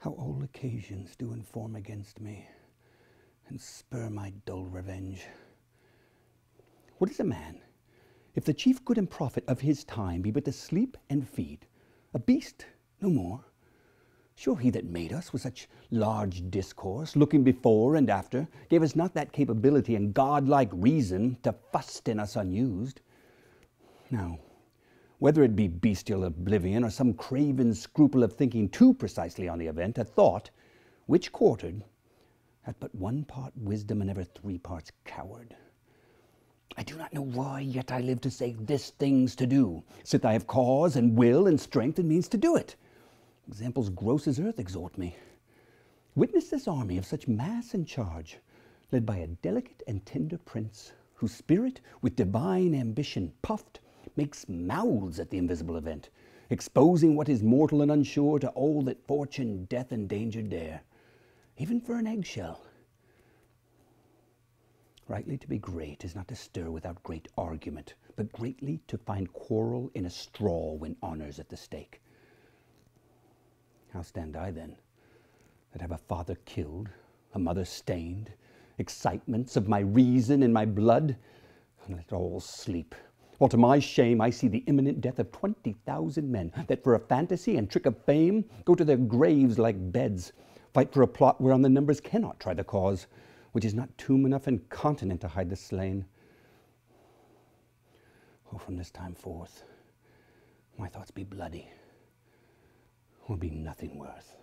How all occasions do inform against me, and spur my dull revenge. What is a man, if the chief good and profit of his time be but to sleep and feed, a beast, no more? Sure, he that made us with such large discourse, looking before and after, gave us not that capability and godlike reason to fust in us unused. Now, whether it be bestial oblivion or some craven scruple of thinking too precisely on the event, a thought, which quartered, hath but one part wisdom and ever three parts coward. I do not know why, yet I live to say this thing's to do, sith I have cause and will and strength and means to do it. Examples gross as earth exhort me. Witness this army of such mass and charge, led by a delicate and tender prince, whose spirit, with divine ambition puffed, makes mouths at the invisible event, exposing what is mortal and unsure to all that fortune, death, and danger dare, even for an eggshell. Rightly to be great is not to stir without great argument, but greatly to find quarrel in a straw when honour's at the stake. How stand I then, that have a father killed, a mother stained, excitements of my reason in my blood, and let all sleep? While to my shame I see the imminent death of twenty thousand men, that for a fantasy and trick of fame go to their graves like beds, fight for a plot whereon the numbers cannot try the cause, which is not tomb enough and continent to hide the slain. Oh, from this time forth, my thoughts be bloody, will be nothing worth.